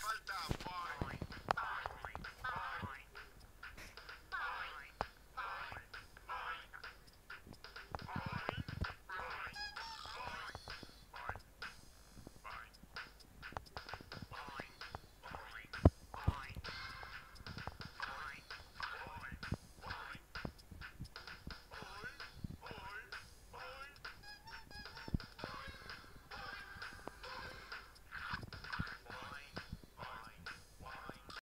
falta.